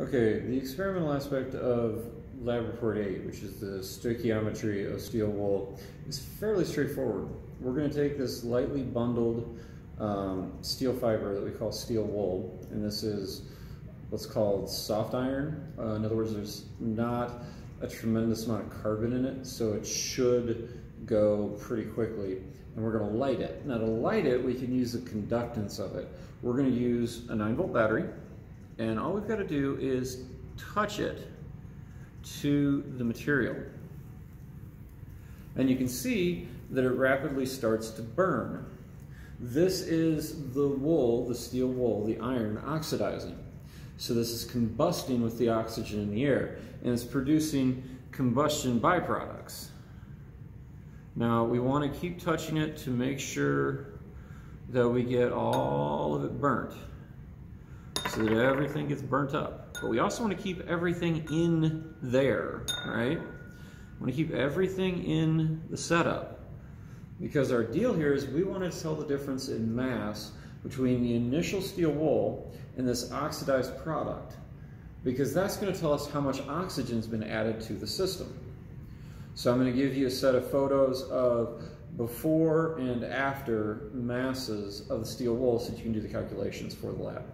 Okay, the experimental aspect of Lab Report 8, which is the stoichiometry of steel wool, is fairly straightforward. We're going to take this lightly bundled um, steel fiber that we call steel wool, and this is what's called soft iron. Uh, in other words, there's not a tremendous amount of carbon in it, so it should go pretty quickly. And we're going to light it. Now to light it, we can use the conductance of it. We're going to use a 9 volt battery, and all we've got to do is touch it to the material. And you can see that it rapidly starts to burn. This is the wool, the steel wool, the iron oxidizing. So this is combusting with the oxygen in the air and it's producing combustion byproducts. Now we want to keep touching it to make sure that we get all of it burnt so that everything gets burnt up. But we also want to keep everything in there, right? We want to keep everything in the setup because our deal here is we want to tell the difference in mass between the initial steel wool and this oxidized product because that's going to tell us how much oxygen's been added to the system. So I'm going to give you a set of photos of before and after masses of the steel wool so you can do the calculations for the lab.